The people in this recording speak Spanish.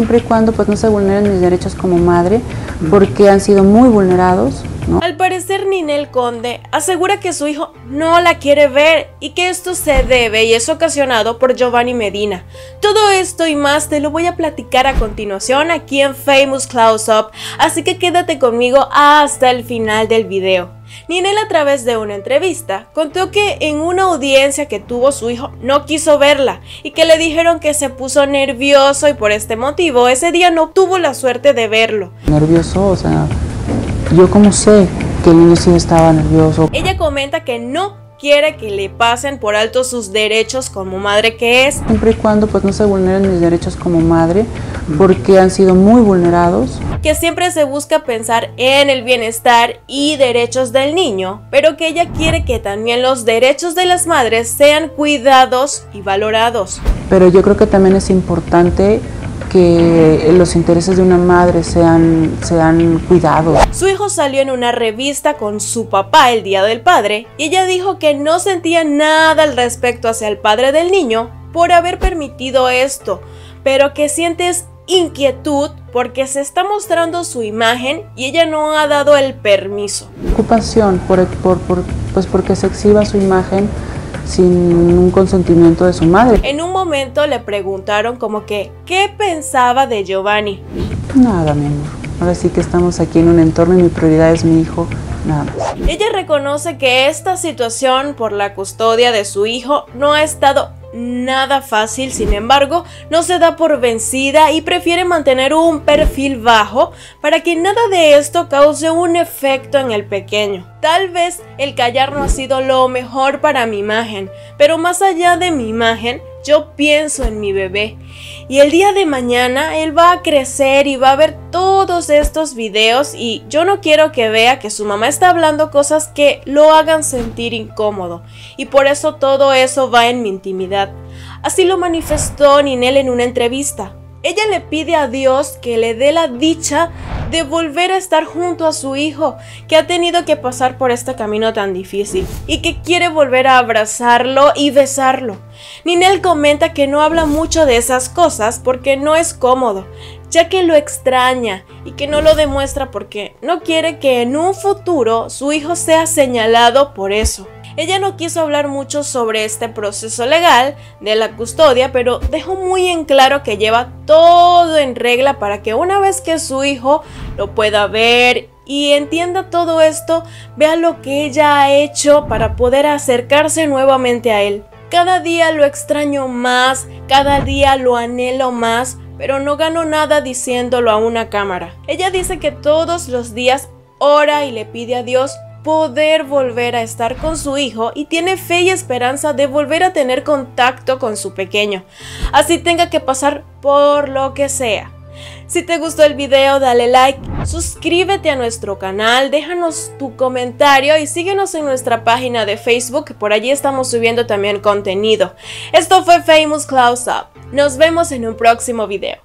Siempre y cuando pues no se vulneren mis derechos como madre, porque han sido muy vulnerados. Al parecer Ninel Conde asegura que su hijo no la quiere ver y que esto se debe y es ocasionado por Giovanni Medina. Todo esto y más te lo voy a platicar a continuación aquí en Famous Close Up, así que quédate conmigo hasta el final del video. Ninel a través de una entrevista contó que en una audiencia que tuvo su hijo no quiso verla y que le dijeron que se puso nervioso y por este motivo ese día no tuvo la suerte de verlo. Nervioso, o sea, yo como sé que el niño sí estaba nervioso. Ella comenta que no quiere que le pasen por alto sus derechos como madre que es. Siempre y cuando pues no se vulneren mis derechos como madre, porque han sido muy vulnerados. Que siempre se busca pensar en el bienestar y derechos del niño, pero que ella quiere que también los derechos de las madres sean cuidados y valorados. Pero yo creo que también es importante que los intereses de una madre sean, sean cuidados. Su hijo salió en una revista con su papá el Día del Padre y ella dijo que no sentía nada al respecto hacia el padre del niño por haber permitido esto, pero que sientes inquietud porque se está mostrando su imagen y ella no ha dado el permiso. Preocupación por, por, por, pues porque se exhiba su imagen sin un consentimiento de su madre. En un momento le preguntaron como que, ¿qué pensaba de Giovanni? Nada, mi amor. Ahora sí que estamos aquí en un entorno y mi prioridad es mi hijo, nada más. Ella reconoce que esta situación por la custodia de su hijo no ha estado nada fácil, sin embargo, no se da por vencida y prefiere mantener un perfil bajo para que nada de esto cause un efecto en el pequeño. Tal vez el callar no ha sido lo mejor para mi imagen, pero más allá de mi imagen, yo pienso en mi bebé y el día de mañana él va a crecer y va a ver todos estos videos y yo no quiero que vea que su mamá está hablando cosas que lo hagan sentir incómodo y por eso todo eso va en mi intimidad. Así lo manifestó Ninel en una entrevista. Ella le pide a Dios que le dé la dicha de volver a estar junto a su hijo, que ha tenido que pasar por este camino tan difícil y que quiere volver a abrazarlo y besarlo. Ninel comenta que no habla mucho de esas cosas porque no es cómodo, ya que lo extraña y que no lo demuestra porque no quiere que en un futuro su hijo sea señalado por eso. Ella no quiso hablar mucho sobre este proceso legal de la custodia, pero dejó muy en claro que lleva todo en regla para que una vez que su hijo lo pueda ver y entienda todo esto, vea lo que ella ha hecho para poder acercarse nuevamente a él. Cada día lo extraño más, cada día lo anhelo más, pero no gano nada diciéndolo a una cámara. Ella dice que todos los días ora y le pide a Dios poder volver a estar con su hijo y tiene fe y esperanza de volver a tener contacto con su pequeño, así tenga que pasar por lo que sea. Si te gustó el video dale like, suscríbete a nuestro canal, déjanos tu comentario y síguenos en nuestra página de Facebook, por allí estamos subiendo también contenido. Esto fue Famous Close Up, nos vemos en un próximo video.